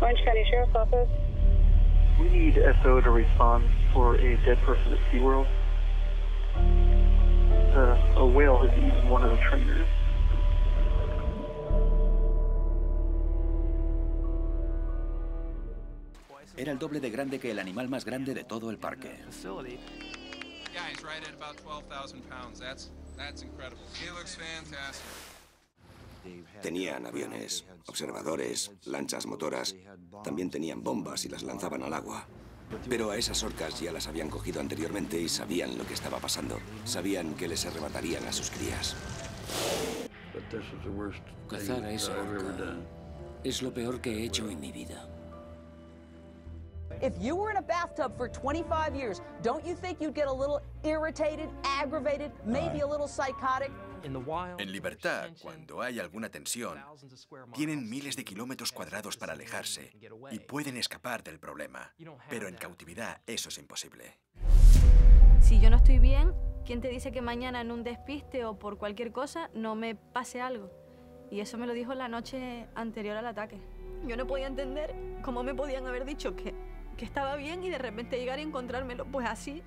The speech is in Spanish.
Orange County Sheriff's Office. We need SO to respond for a dead person at SeaWorld. Uh, a whale has eaten one of the trainers. Era el doble de grande que el animal más grande de todo el parque. Yeah, he's right at about 12,000 pounds. That's, that's incredible. He looks fantastic. Tenían aviones, observadores, lanchas motoras. También tenían bombas y las lanzaban al agua. Pero a esas orcas ya las habían cogido anteriormente y sabían lo que estaba pasando. Sabían que les arrebatarían a sus crías. Cazar a esa orca es lo peor que he hecho en mi vida. If you were in a bathtub for 25 years, don't you think you'd get a little irritated, aggravated, maybe a little psychotic? En libertad, cuando hay alguna tensión, tienen miles de kilómetros cuadrados para alejarse y pueden escapar del problema. Pero en cautividad eso es imposible. Si yo no estoy bien, ¿quién te dice que mañana en un despiste o por cualquier cosa no me pase algo? Y eso me lo dijo la noche anterior al ataque. Yo no podía entender cómo me podían haber dicho que, que estaba bien y de repente llegar y encontrármelo pues así.